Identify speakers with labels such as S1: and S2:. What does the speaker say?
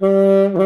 S1: Mmm...